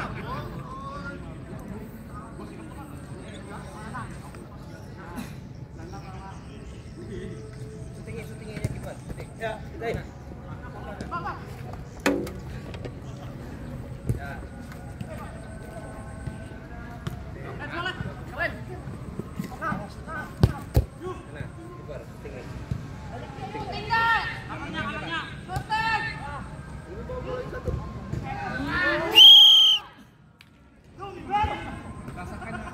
No, no, no.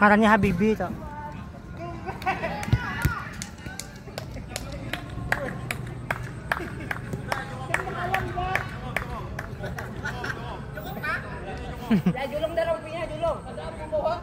Ngarannya Habibi to. Ya julung dah rompinya julung. Ada apa bawa?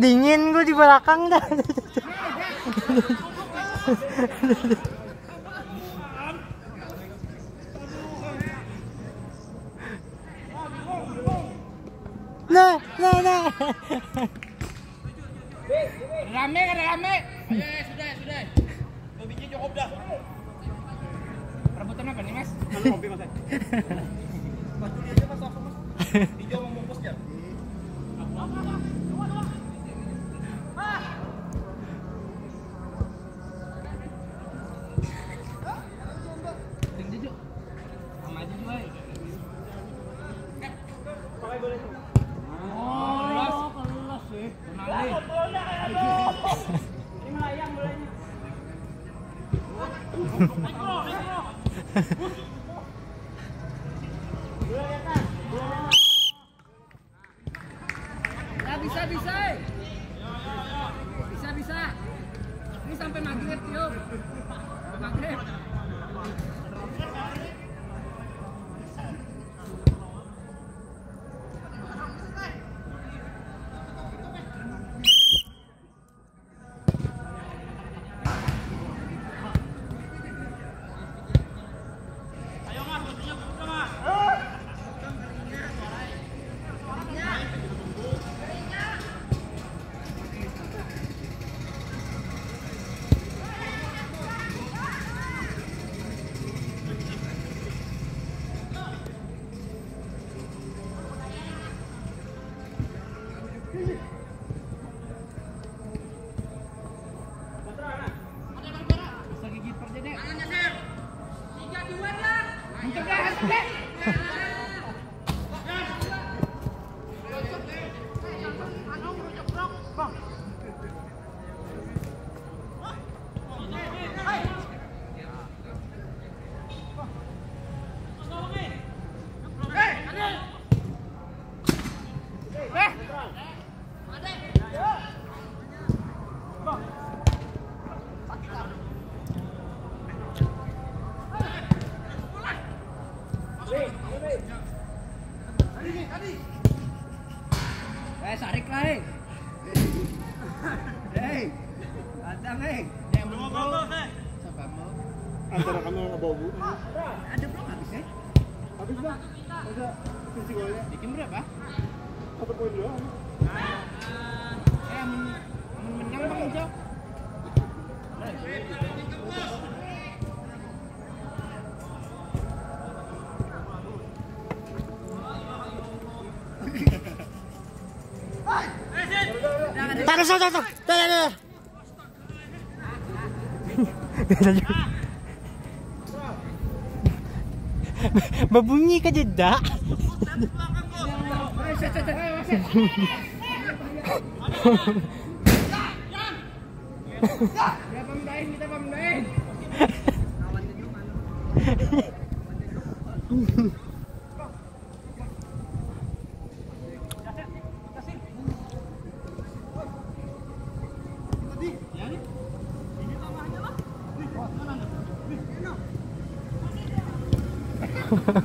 Dingin gua di belakang dah. Nah, nah, nah. Rame kan rame. Ayo, ya, sudah, sudah. Lebihnya cukup dah. Rebutan apa nih, Mas? Kopi mas. Mas Juli aja mas langsung mas. Hijau bisa bisa. Bisa bisa. Ini sampai maghrib, yuk. Maghrib. 给 Eh, sarik lah, eh. Hei. Ada, eh. Yang mau bro. Siapa mau? Antara kamu yang ngebawa bu. Ada bro habis eh? Habis bang. Ada sisi golnya. Bikin berapa? Satu poin doang. Eh, menang bang Ujo. Pamundahin, kita Siapa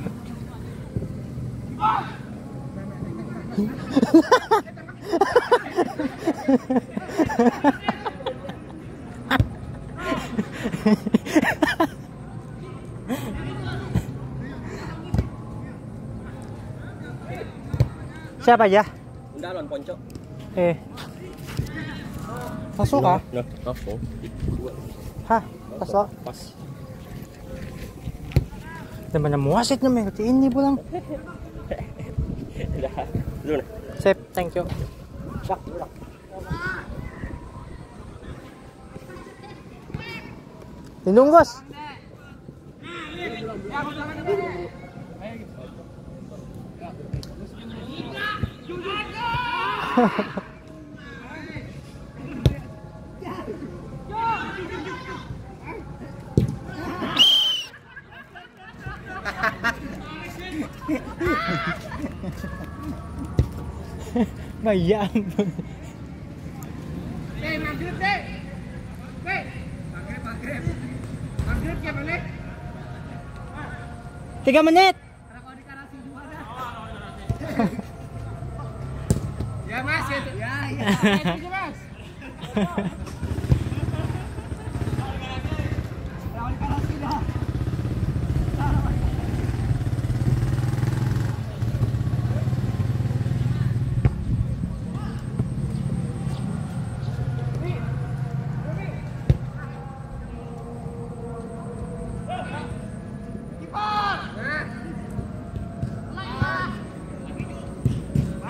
ya? Enggak lawan Ponco. Eh. Masuk. Hah? Masuk. Pas. Dan mana wasit naman kasi ini pulang. Sip, thank you. Sak, udah. Maghrib deh. Maghrib, maghrib. Maghrib ya balik. Tiga menit. Ya mas, ya. Ya, ya. Ya, mas.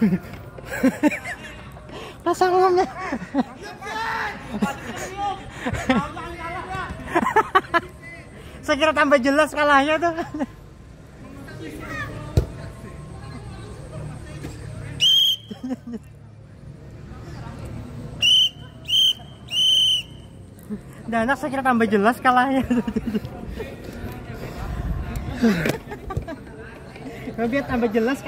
Pasang ngomnya. Saya kira tambah jelas kalahnya tuh. Danak saya kira tambah jelas kalahnya. Biar tambah jelas